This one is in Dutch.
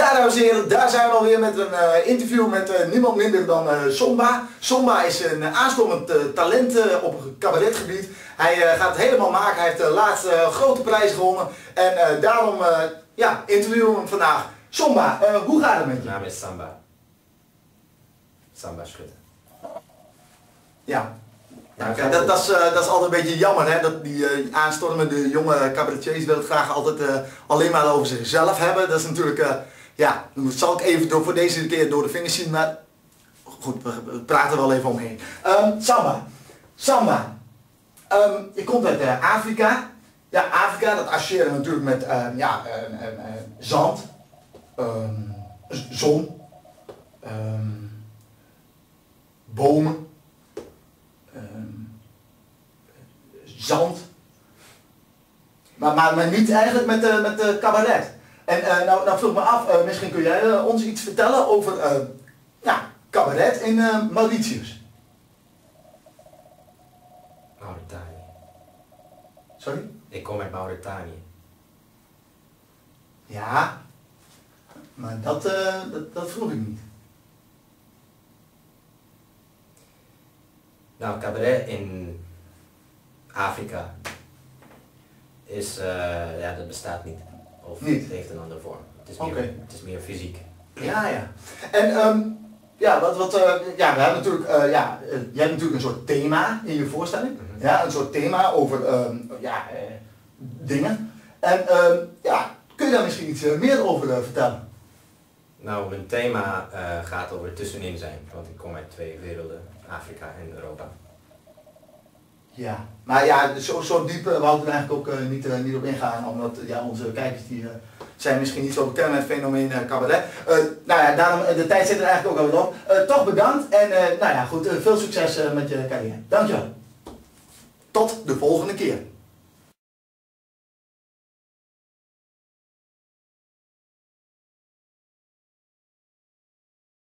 Ja, dames en heren, daar zijn we alweer met een eh, interview met eh, niemand minder dan uh, Somba. Somba is een aanstormend talent op het cabaretgebied. Hij gaat het helemaal maken, hij heeft de laatste grote prijs gewonnen. En daarom ja, interviewen we hem vandaag. Somba, hoe gaat het met je? Mijn naam is Samba. Samba Schutte. Ja, ja, dat, dat, is, dat is altijd een beetje jammer, hè? dat die aanstormende jonge cabaretiers wil het graag altijd alleen maar over zichzelf hebben. Dat is natuurlijk ja, dan zal ik even door, voor deze keer door de vingers zien, maar goed, we praten wel even omheen. Um, samba. Samba. Um, je komt uit uh, Afrika. Ja, Afrika, dat associëren we natuurlijk met uh, ja, zand, zon, bomen, zand. Maar, maar, niet eigenlijk met, uh, met de cabaret. En uh, nou, nou vroeg me af, uh, misschien kun jij uh, ons iets vertellen over ja, cabaret in Mauritius. Mauritanië. Sorry? Ik kom uit Mauritanië. Ja, maar dat, dat, dat vroeg ik niet. Nou, cabaret in Afrika is, ja, dat bestaat niet. Of Niet. het heeft een andere vorm. Het is meer, het is meer fysiek. Ja, ja. En um, ja, wat, wat, uh, ja, we hebben natuurlijk, uh, ja, uh, je hebt natuurlijk een soort thema in je voorstelling. -hmm. Ja, een soort thema over um, ja, dingen. En um, ja, kun je daar misschien iets meer over vertellen? Nou, mijn thema gaat over tussenin zijn, want ik kom uit twee werelden, Afrika en Europa. Ja, maar ja, zo, zo diep uh, wouden we eigenlijk ook uh, niet, uh, niet op ingaan, omdat ja, onze kijkers die zijn misschien niet zo bekend met het fenomeen cabaret. nou ja, daarom, de tijd zit er eigenlijk ook al op. toch bedankt en nou ja, goed, veel succes met je carrière. Dankjewel. Tot de volgende keer.